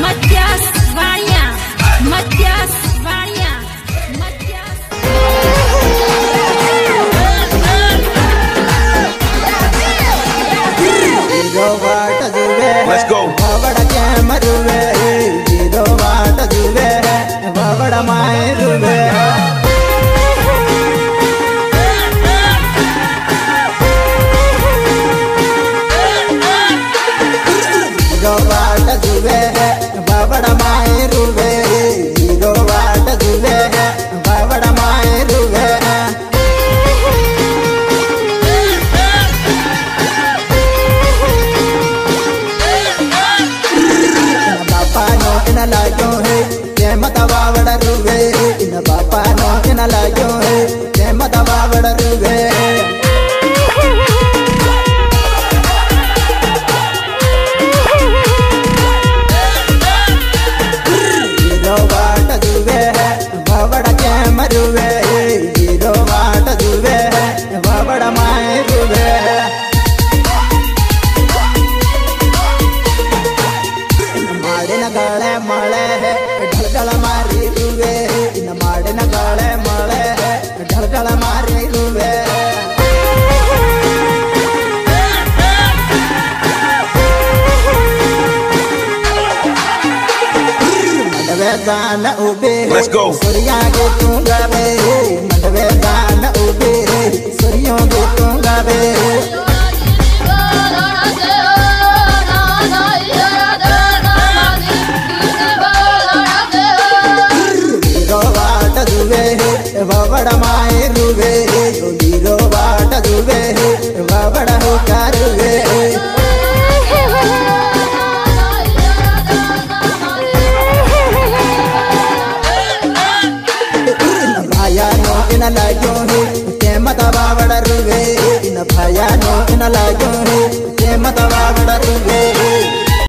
Матяс Ваня, Матяс वाट जुवे है बाबड़ माए रुवे हीरो वाट जुवे है बाबड़ माए रुवे बापा नो इन लागो है के मत बाबड़ रुवे इन बापा नो इन लागो है के मत बावड़ रुवे ಮಾಡಿನ ಗಾಳೆ ಮಳೆ ಢಳಗಳ ಮಾರಿರುವೆ ಇನ್ನು ಮಾಡಿನ ಗಾಳೆ ಮಳೆ ಢಳಗಳ ಮಾರಿರುವೆ ಮಂಡವೆ ದಾನ ಉಬೆ Let's go. बाट दुवे हे बबड़ माए रुवे हे नीरो बाट दुवे हे बबड़ हुकार वे इन लागो मत बावड़ रुवे भया नो इन लागो है ते मत बावड़ रुवे